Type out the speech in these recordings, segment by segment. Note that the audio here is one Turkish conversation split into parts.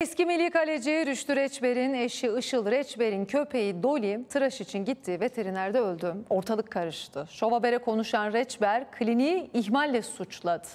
Eski milli kaleci Rüştü Reçber'in eşi Işıl Reçber'in köpeği Dolly tıraş için gittiği veterinerde öldü. Ortalık karıştı. Şov Haber'e konuşan Reçber kliniği ihmalle suçladı.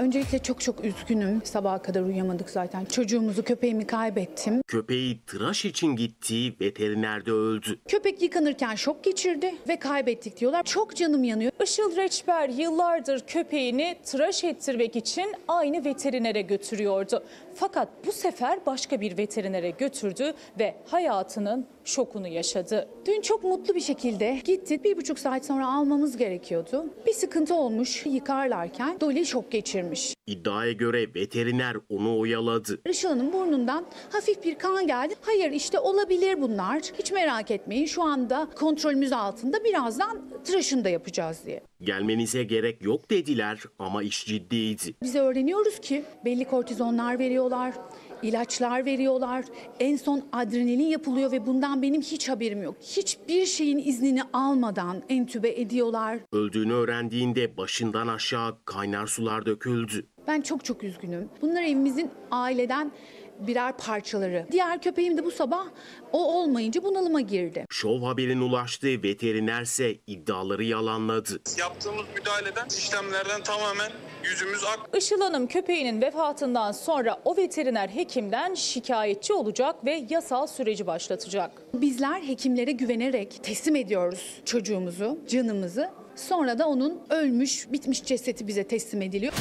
Öncelikle çok çok üzgünüm. Sabaha kadar uyuyamadık zaten. Çocuğumuzu, köpeğimi kaybettim. Köpeği tıraş için gittiği veterinerde öldü. Köpek yıkanırken şok geçirdi ve kaybettik diyorlar. Çok canım yanıyor. Işıl Reçber yıllardır köpeğini tıraş ettirmek için aynı veterinere götürüyordu. Fakat bu sefer başka bir veterinere götürdü ve hayatının şokunu yaşadı. Dün çok mutlu bir şekilde gitti. Bir buçuk saat sonra almamız gerekiyordu. Bir sıkıntı olmuş yıkarlarken Dolly şok geçirmiş. İddiaya göre veteriner onu oyaladı. Işıl'ın burnundan hafif bir kan geldi. Hayır işte olabilir bunlar. Hiç merak etmeyin şu anda kontrolümüz altında. Birazdan tıraşını da yapacağız diye. Gelmenize gerek yok dediler ama iş ciddiydi. Biz öğreniyoruz ki belli kortizonlar veriyorlar, ilaçlar veriyorlar. En son adrenalin yapılıyor ve bundan benim hiç haberim yok. Hiçbir şeyin iznini almadan entübe ediyorlar. Öldüğünü öğrendiğinde başından aşağı kaynar sular döküldü. Ben çok çok üzgünüm. Bunlar evimizin aileden birer parçaları. Diğer köpeğim de bu sabah o olmayınca bunalıma girdi. Şov haberin ulaştığı veterinerse iddiaları yalanladı. Yaptığımız müdahaleden, işlemlerden tamamen yüzümüz ak. Işıl Hanım köpeğinin vefatından sonra o veteriner hekimden şikayetçi olacak ve yasal süreci başlatacak. Bizler hekimlere güvenerek teslim ediyoruz çocuğumuzu, canımızı. Sonra da onun ölmüş, bitmiş cesedi bize teslim ediliyor.